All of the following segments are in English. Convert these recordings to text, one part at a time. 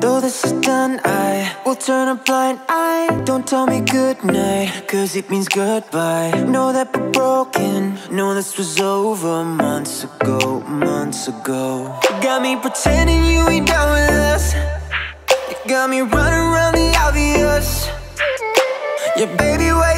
Though this is done, I will turn a blind eye. Don't tell me goodnight, cause it means goodbye. Know that we're broken, know this was over months ago, months ago. You got me pretending you ain't down with us. You got me running around the obvious. Yeah, baby, where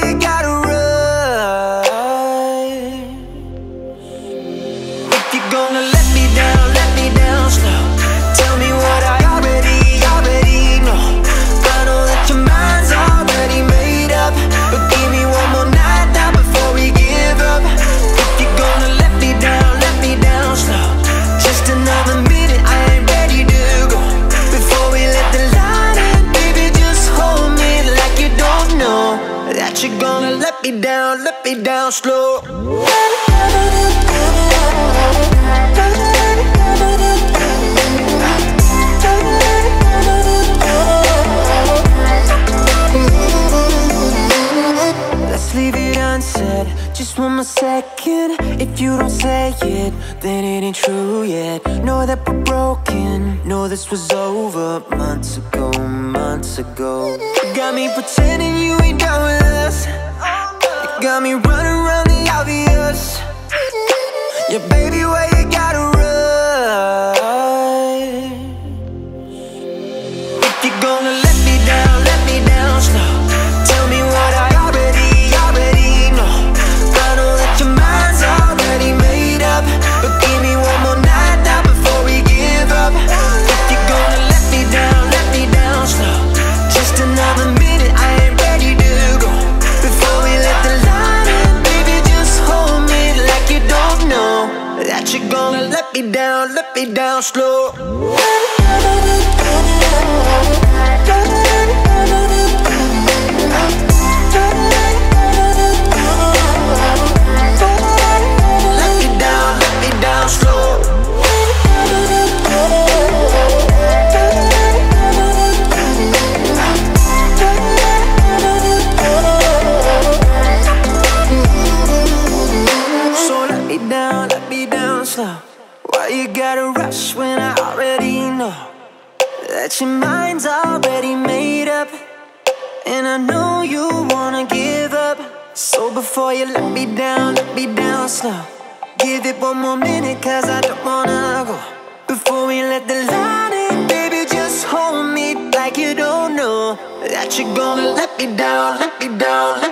me down, let me down slow. Let's leave it unsaid, just one more second. If you don't say it, then it ain't true yet. Know that we're broken, know this was over months ago, months ago. You got me pretending you ain't. You got me running around the obvious. Yeah, baby, where you me down, let me down slow. Let me down, let me down slow. Why you gotta rush when I already know that your mind's already made up? And I know you wanna give up. So before you let me down, let me down slow. Give it one more minute, cause I don't wanna go. Before we let the light in, baby, just hold me like you don't know that you're gonna let me down, let me down, let me down,